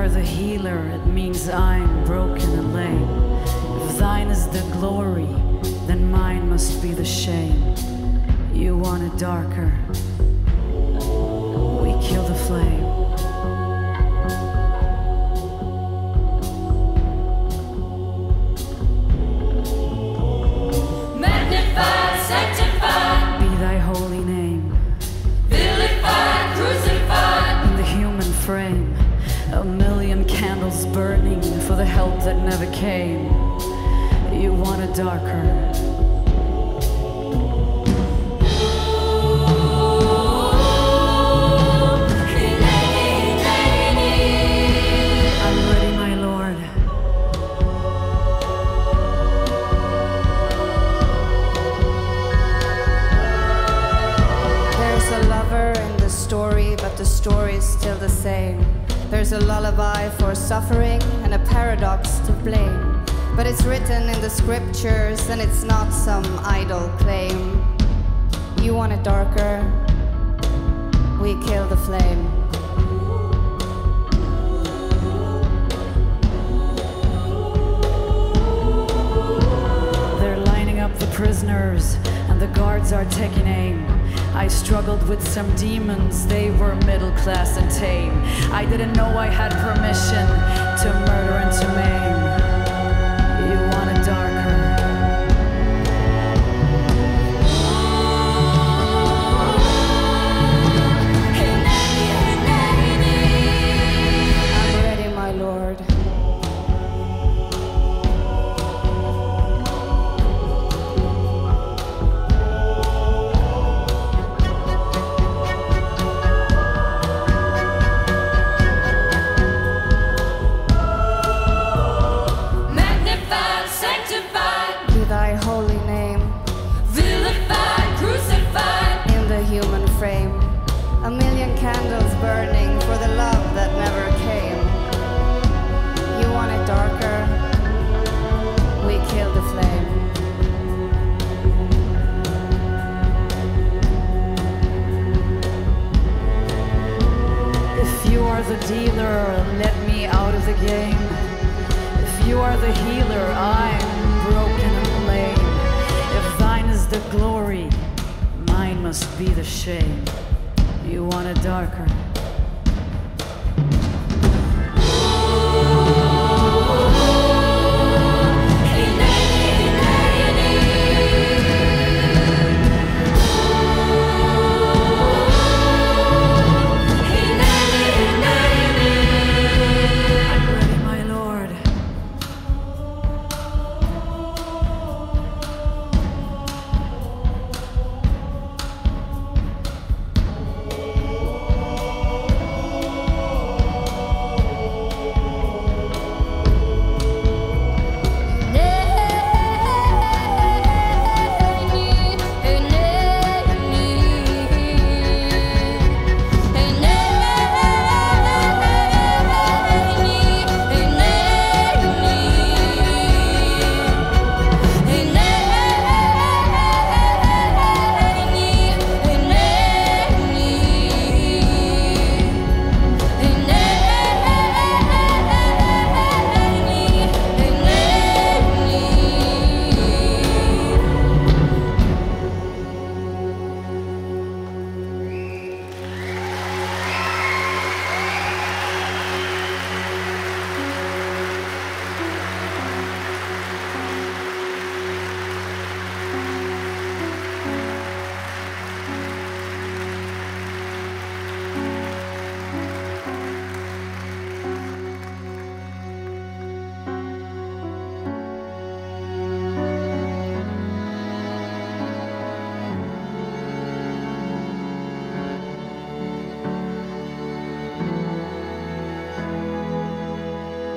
are the healer, it means I'm broken and lame. If thine is the glory, then mine must be the shame. You want it darker. We kill the flame. That never came. You want it darker. I'm ready, my lord. There's a lover in the story, but the story's still the same. There's a lullaby for suffering and a paradox to blame. But it's written in the scriptures and it's not some idle claim. You want it darker? We kill the flame. They're lining up the prisoners, and the guards are taking aim. I struggled with some demons, they were middle class and tame. I didn't know I had permission to murder and to maim. Candles burning for the love that never came. You want it darker? We kill the flame. If you are the dealer, let me out of the game. If you are the healer, I'm broken and lame. If thine is the glory, mine must be the shame. You want it darker.